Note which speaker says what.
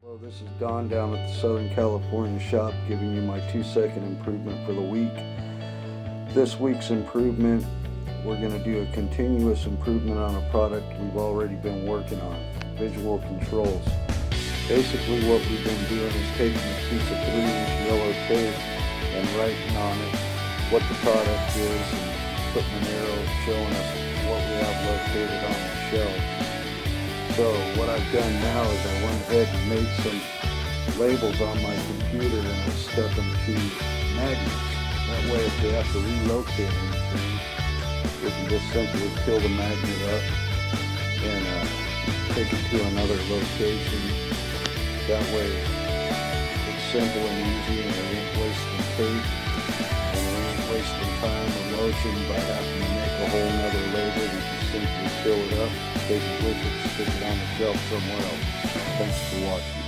Speaker 1: Hello, this is Don down at the Southern California shop giving you my two second improvement for the week. This week's improvement, we're going to do a continuous improvement on a product we've already been working on, visual controls. Basically what we've been doing is taking a piece of 3 inch yellow tape and writing on it what the product is and putting an arrow showing us what we have located on the shelf. So what I've done now is I went ahead and made some labels on my computer and I stuck them to magnets. That way if they have to relocate anything, we can just simply fill the magnet up and uh, take it to another location. That way it's simple and easy and it ain't wasting tape and it ain't wasting time or motion by having to make a whole nother label. Can simply fill it up take it with it, stick it on the shelf somewhere else. Thanks for watching.